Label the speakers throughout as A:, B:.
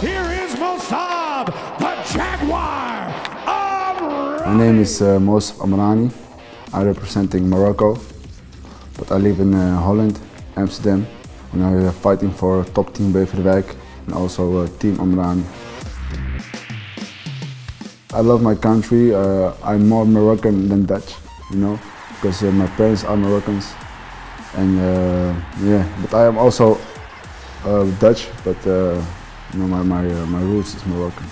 A: here is Mosab, the Jaguar of
B: My name is uh, Mos Amrani. I'm representing Morocco, but I live in uh, Holland, Amsterdam, and I'm uh, fighting for top team Beverwijk and also uh, Team Amrani. I love my country. Uh, I'm more Moroccan than Dutch, you know, because uh, my parents are Moroccans, and uh, yeah. But I am also uh, Dutch, but you know, my my uh, my roots is Moroccan.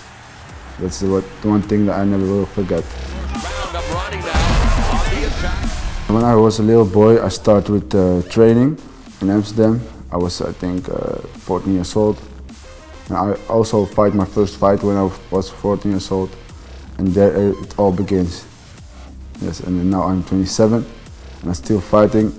B: That's the, what, the one thing that I never will forget. When I was a little boy, I started with uh, training in Amsterdam. I was, I think, uh, 14 years old. And I also fight my first fight when I was 14 years old, and there it all begins. Yes, and now I'm 27, and I'm still fighting.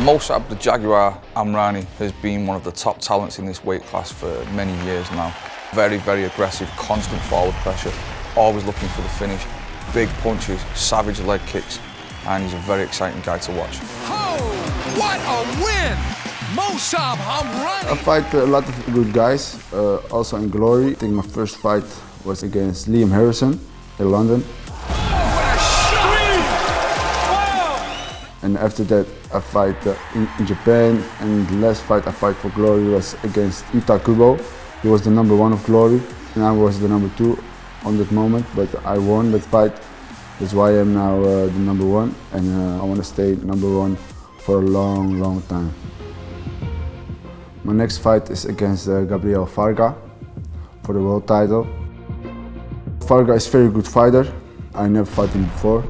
C: Mosab the Jaguar Amrani has been one of the top talents in this weight class for many years now. Very, very aggressive, constant forward pressure, always looking for the finish, big punches, savage leg kicks, and he's a very exciting guy to watch.
D: Oh, what a win! Mosab
B: I fight a lot of good guys, uh, also in Glory. I think my first fight was against Liam Harrison in London. And after that, I fight uh, in, in Japan. And the last fight I fight for Glory was against Yuta Kubo. He was the number one of Glory, and I was the number two on that moment. But I won that fight. That's why I'm now uh, the number one, and uh, I want to stay number one for a long, long time. My next fight is against uh, Gabriel Varga for the world title. Varga is a very good fighter. I never fought him before,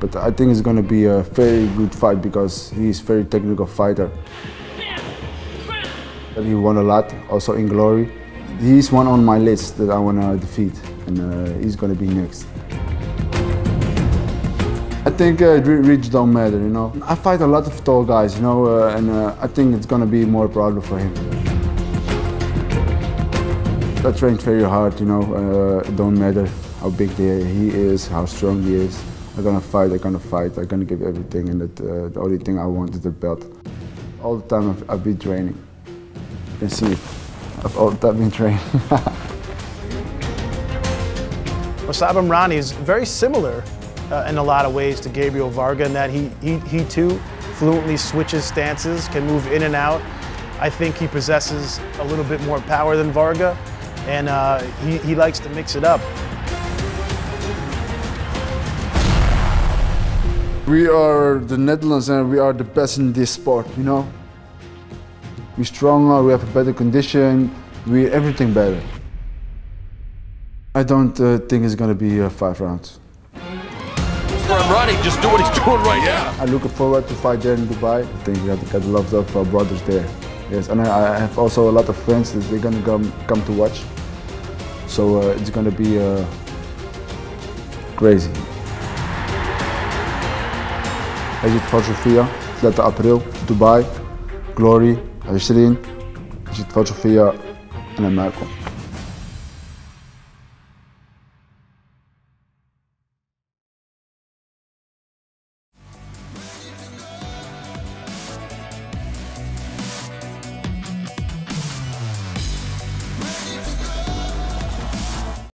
B: but I think it's gonna be a very good fight because he's a very technical fighter. And he won a lot, also in glory. He's one on my list that I wanna defeat, and uh, he's gonna be next. I think uh, re- reach don't matter, you know. I fight a lot of tall guys, you know, uh, and uh, I think it's gonna be more problem for him. I trained very hard, you know. Uh, it don't matter how big he is, how strong he is. I'm gonna fight. I'm gonna fight. I'm gonna give everything, and that, uh, the only thing I want is the belt. All the time I've, I've been training. You can see. I've all the time been training.
E: Mosab Amrani is very similar uh, in a lot of ways to Gabriel Varga in that he, he, he too fluently switches stances, can move in and out. I think he possesses a little bit more power than Varga, and uh, he, he likes to mix it up.
B: We are the Netherlands, and we are the best in this sport. You know. We're stronger. We have a better condition. We everything better. I don't uh, think it's gonna be uh, five rounds.
D: Hamrani, just do what he's doing right now.
B: I'm looking forward to fight there in Dubai. I think we have got a lot of uh, brothers there. Yes, and I, I have also a lot of friends that they're gonna come come to watch. So uh, it's gonna be uh, crazy. أجي تفرجوا فيها. 3 أبريل دبي. جلوري 20 أجي تفرجوا فيها. أنا معكم.